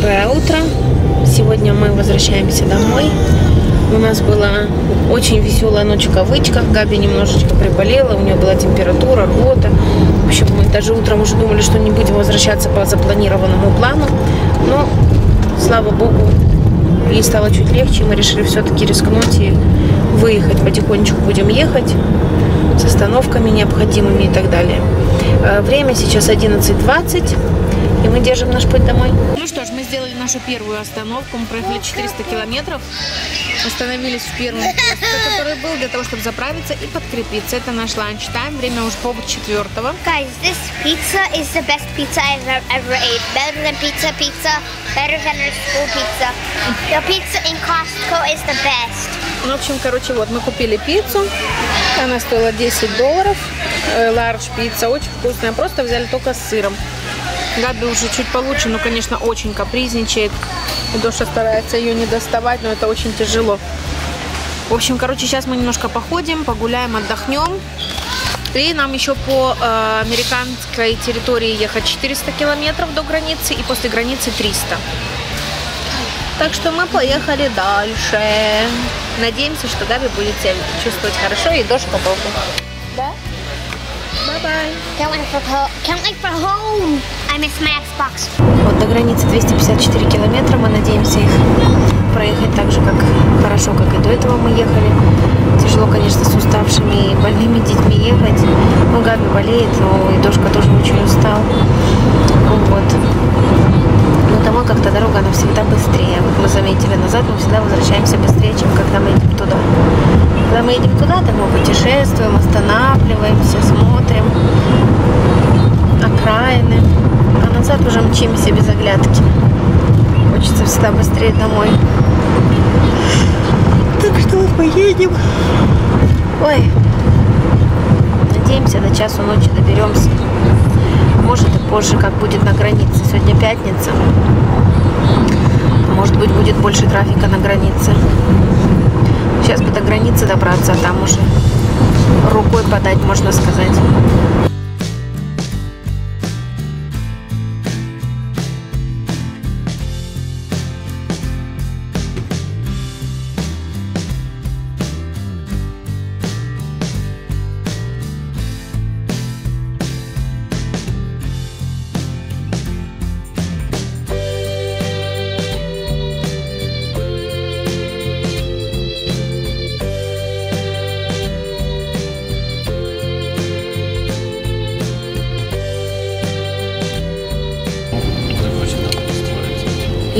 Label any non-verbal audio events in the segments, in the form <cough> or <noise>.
Доброе утро. Сегодня мы возвращаемся домой. У нас была очень веселая ночь в кавычках. Габи немножечко приболела, у нее была температура, рвота. В общем, мы даже утром уже думали, что не будем возвращаться по запланированному плану. Но, слава богу, ей стало чуть легче. Мы решили все-таки рискнуть и выехать. Потихонечку будем ехать с остановками необходимыми и так далее. Э, Время сейчас 11.20. И мы держим наш путь домой. Ну что ж, мы сделали нашу первую остановку. Мы проехали 400 километров. Остановились в первом <laughs> киоске, который был, для того, чтобы заправиться и подкрепиться. Это наш lunch time. Время уже полчетвертого. Guys, this pizza is the best pizza I've ever, ate. Better than pizza pizza, better than our school pizza. The pizza in Costco is the best. Ну, в общем, короче, вот мы купили пиццу. Она стоила 10 долларов. Ларж пицца. Очень вкусная. Просто взяли только с сыром. Габи уже чуть получше, но, конечно, очень капризничает. И Доша старается ее не доставать, но это очень тяжело. В общем, короче, сейчас мы немножко походим, погуляем, отдохнем. И нам еще по э, американской территории ехать 400 километров до границы и после границы 300. Так что мы поехали дальше. Надеемся, что Габи будет себя чувствовать хорошо и Дошка тоже. Да? Bye-bye. Can't wait for ho- can't wait for home. I miss my Xbox. Вот до границы 254 километра. Мы надеемся их проехать так же, как хорошо, как и до этого мы ехали. Тяжело, конечно, с уставшими и больными детьми ехать. Ну, Габи болеет, но и Дошка тоже очень устал. Вот. Дорога, она всегда быстрее. Вот мы заметили назад, мы всегда возвращаемся быстрее, чем когда мы едем туда. Когда мы едем туда, то мы путешествуем, останавливаемся, смотрим окраины. А назад уже мчимся без оглядки. Хочется всегда быстрее домой. Так что мы поедем. Ой. Надеемся, до часу ночи доберемся. Может и позже, как будет на границе. Сегодня пятница. Может быть, будет больше трафика на границе. Сейчас бы до границы добраться, а там уже рукой подать, можно сказать.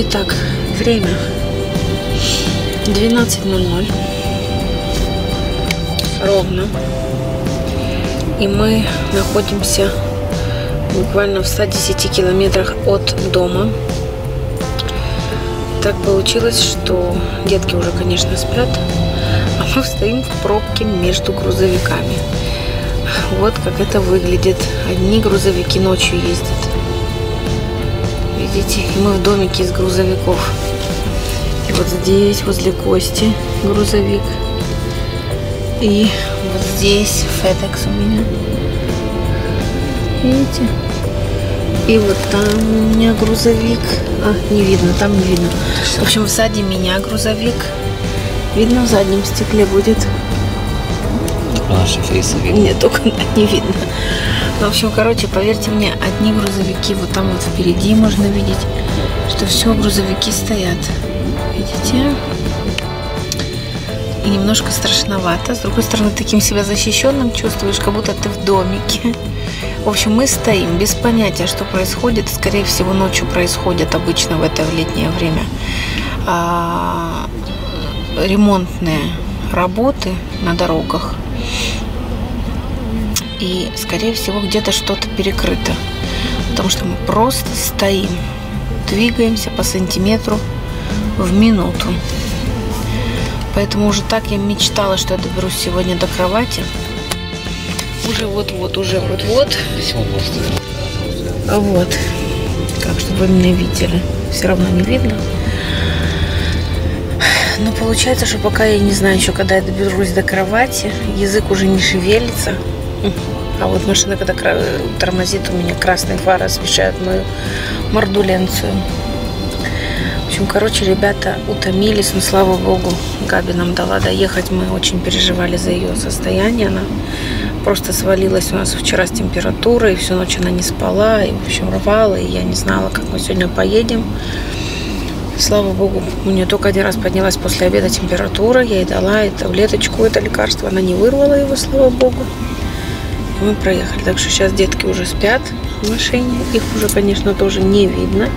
Итак, время 12.00. Ровно. И мы находимся буквально в 110 километрах от дома. Так получилось, что детки уже, конечно, спят, а мы стоим в пробке между грузовиками. Вот как это выглядит. Одни грузовики ночью ездят. И мы в домике из грузовиков. И вот здесь, возле Кости, грузовик. И вот здесь FedEx у меня. Видите? И вот там у меня грузовик. А, не видно, там не видно. В общем, сзади меня грузовик. Видно, в заднем стекле будет. Наши фейсы видно. Нет, только <laughs> не видно. В общем, короче, поверьте мне, одни грузовики вот там вот впереди можно видеть, что все грузовики стоят. Видите? И немножко страшновато. С другой стороны, таким себя защищенным чувствуешь, как будто ты в домике. В общем, мы стоим без понятия, что происходит. Скорее всего, ночью происходит обычно в это летнее время. А, ремонтные работы на дорогах. И, скорее всего, где-то что-то перекрыто. Потому что мы просто стоим, двигаемся по сантиметру в минуту. Поэтому уже так я мечтала, что я доберусь сегодня до кровати. Уже вот-вот, уже вот-вот. Вот. Как чтобы вы меня видели. Все равно не видно. Но получается, что пока я не знаю еще, когда я доберусь до кровати, язык уже не шевелится. А вот машина, когда тормозит, у меня красные фары освещают мою мордуленцию. общем, короче, ребята утомились, но слава богу, Габи нам дала доехать. Мы очень переживали за ее состояние. Она просто свалилась у нас вчера с температурой, всю ночь она не спала, и, в общем, рвала, и я не знала, как мы сегодня поедем. Слава богу, у нее только один раз поднялась после обеда температура, я ей дала и таблеточку, это лекарство, она не вырвала его, слава богу. Мы проехали. Так что сейчас детки уже спят в машине, их уже, конечно, тоже не видно.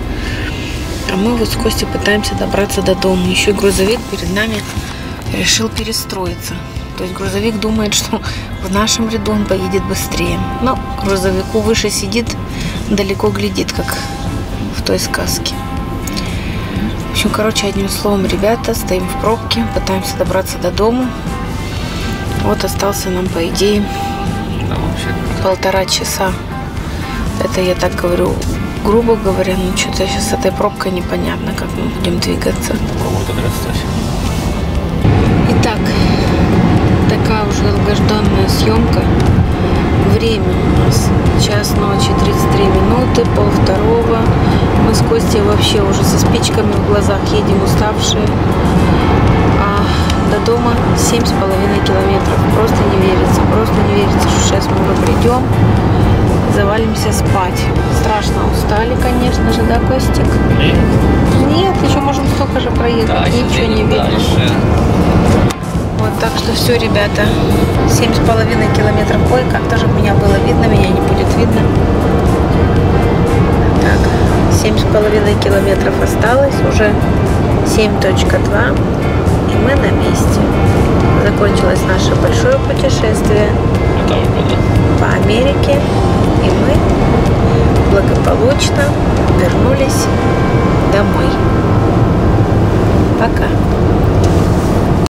А мы вот с Костей пытаемся добраться до дома. Еще грузовик перед нами решил перестроиться. То есть грузовик думает, что в нашем ряду он поедет быстрее. Но грузовику выше сидит, далеко глядит, как в той сказке. В общем, короче, одним словом, ребята, стоим в пробке, пытаемся добраться до дома. Вот остался нам, по идее, Полтора часа. Это я так говорю, грубо говоря, ну что-то сейчас с этой пробкой непонятно, как мы будем двигаться. Итак, такая уже долгожданная съемка. Время у нас час ночи, 33 минуты, пол второго. Мы с Костей вообще уже со спичками в глазах едем уставшие. А до дома семь с половиной километров. Просто не верится, сейчас мы уже придем. Завалимся спать. Страшно устали, конечно же, да, Костик? Нет, еще можем столько же проехать, ничего не видно. Дальше. Вот так что все, ребята. Семь с половиной километров. Ой, как тоже меня было видно, меня не будет видно. Так, семь с половиной километров осталось. Уже 7.2. И мы на месте. Закончилось наше большое путешествие года. по Америке. И мы благополучно вернулись домой. Пока.